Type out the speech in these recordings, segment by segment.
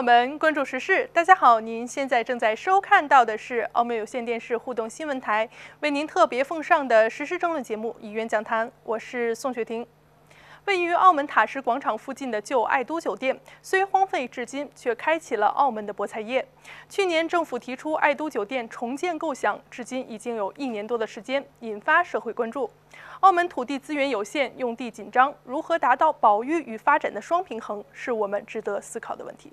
澳门，关注时事。大家好，您现在正在收看到的是澳门有线电视互动新闻台为您特别奉上的时事争论节目《议员讲坛》，我是宋雪婷。位于澳门塔什广场附近的旧爱都酒店，虽荒废至今，却开启了澳门的博彩业。去年政府提出爱都酒店重建构想，至今已经有一年多的时间，引发社会关注。澳门土地资源有限，用地紧张，如何达到保育与发展的双平衡，是我们值得思考的问题。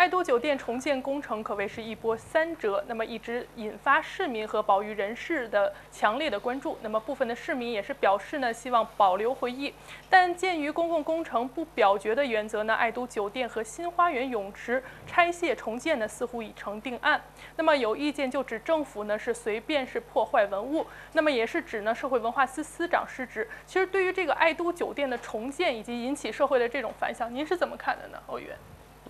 爱都酒店重建工程可谓是一波三折，那么一直引发市民和保育人士的强烈的关注。那么部分的市民也是表示呢，希望保留回忆。但鉴于公共工程不表决的原则呢，爱都酒店和新花园泳池拆卸重建呢，似乎已成定案。那么有意见就指政府呢是随便是破坏文物，那么也是指呢社会文化司司长失职。其实对于这个爱都酒店的重建以及引起社会的这种反响，您是怎么看的呢，欧元？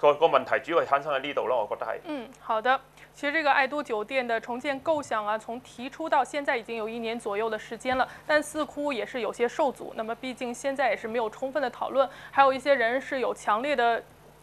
個個問題主要係產生喺呢度咯，我覺得係。嗯，好的。其實這個愛都酒店的重建構想啊，從提出到現在已經有一年左右的時間了，但似乎也是有些受阻。那麼畢竟現在也是沒有充分的討論，還有一些人是有強烈的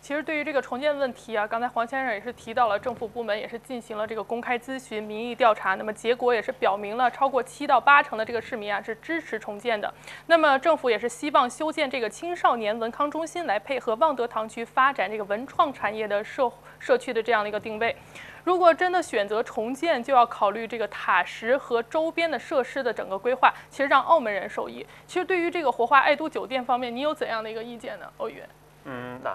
其实对于这个重建问题啊，刚才黄先生也是提到了，政府部门也是进行了这个公开咨询、民意调查，那么结果也是表明了超过七到八成的这个市民啊是支持重建的。那么政府也是希望修建这个青少年文康中心，来配合望德堂区发展这个文创产业的社社区的这样的一个定位。如果真的选择重建，就要考虑这个塔什和周边的设施的整个规划，其实让澳门人受益。其实对于这个活化爱都酒店方面，你有怎样的一个意见呢？欧云？嗯，嗱。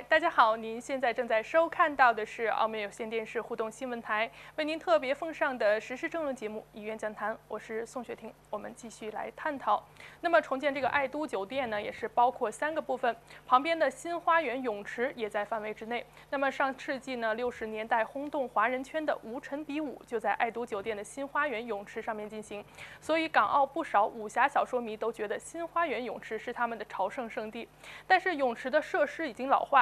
大家好，您现在正在收看到的是澳门有线电视互动新闻台为您特别奉上的时事政论节目《議員講壇》，我是宋雪婷，我们继续来探讨。那么重建这个爱都酒店呢，也是包括三个部分，旁边的新花园泳池也在范围之内。那么上世纪呢六十年代轰动华人圈的無塵比武就在爱都酒店的新花园泳池上面进行，所以港澳不少武侠小说迷都觉得新花园泳池是他们的朝圣圣地。但是泳池的设施已经老化。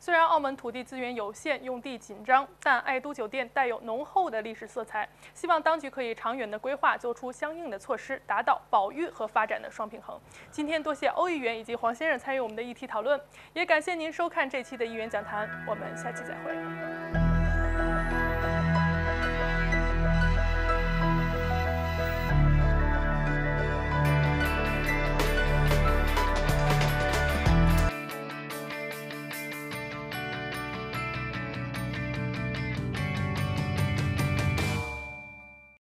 虽然澳门土地资源有限，用地紧张，但爱都酒店带有浓厚的历史色彩。希望当局可以长远的规划，做出相应的措施，达到保育和发展的双平衡。今天多谢欧议员以及黄先生参与我们的议题讨论，也感谢您收看这期的议员讲坛。我们下期再会。